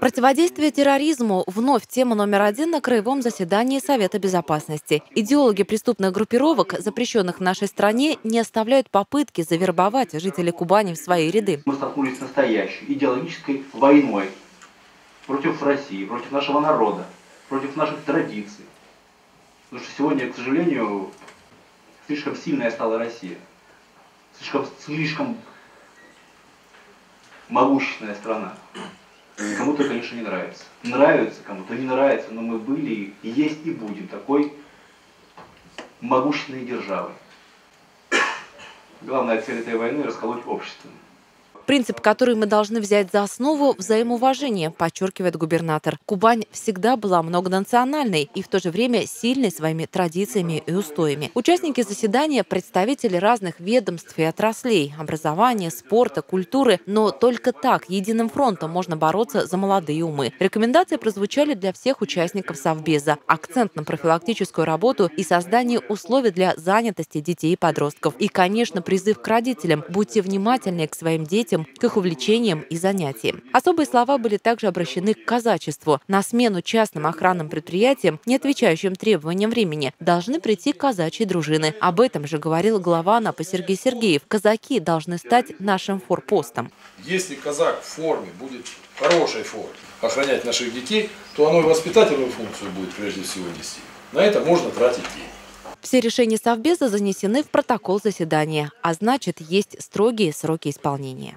Противодействие терроризму – вновь тема номер один на краевом заседании Совета Безопасности. Идеологи преступных группировок, запрещенных в нашей стране, не оставляют попытки завербовать жителей Кубани в свои ряды. Мы столкнулись с настоящей идеологической войной против России, против нашего народа, против наших традиций. Потому что сегодня, к сожалению, слишком сильная стала Россия. Слишком, слишком могущественная страна. Кому-то, конечно, не нравится. Нравится кому-то, не нравится, но мы были, есть и будем такой могущественной державой. Главная цель этой войны – расколоть общество. Принцип, который мы должны взять за основу – взаимоуважение, подчеркивает губернатор. Кубань всегда была многонациональной и в то же время сильной своими традициями и устоями. Участники заседания – представители разных ведомств и отраслей – образования, спорта, культуры. Но только так, единым фронтом можно бороться за молодые умы. Рекомендации прозвучали для всех участников Совбеза. Акцент на профилактическую работу и создание условий для занятости детей и подростков. И, конечно, призыв к родителям – будьте внимательнее к своим детям детям, к их увлечениям и занятиям. Особые слова были также обращены к казачеству. На смену частным охранным предприятиям, не отвечающим требованиям времени, должны прийти казачьи дружины. Об этом же говорил глава АНАПа Сергей Сергеев. Казаки должны стать нашим форпостом. Если казак в форме будет в хорошей форме охранять наших детей, то оно и воспитательную функцию будет прежде всего нести. На это можно тратить деньги. Все решения Совбеза занесены в протокол заседания, а значит, есть строгие сроки исполнения.